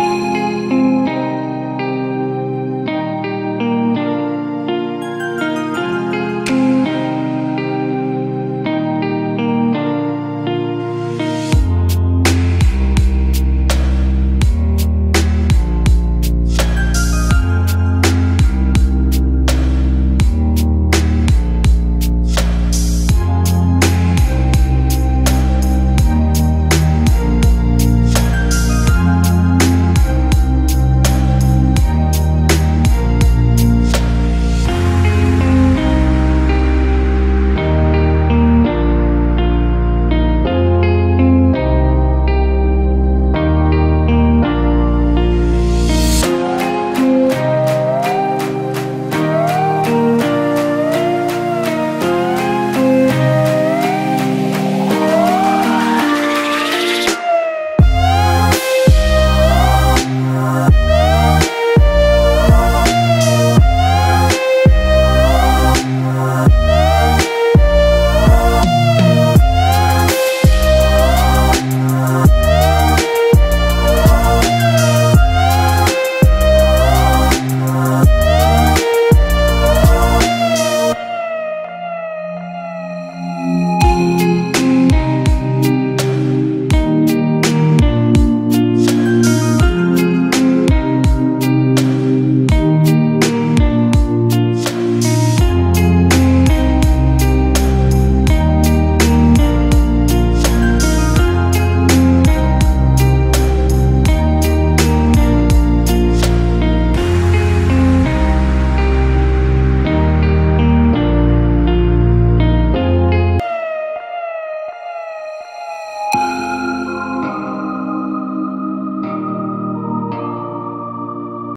Música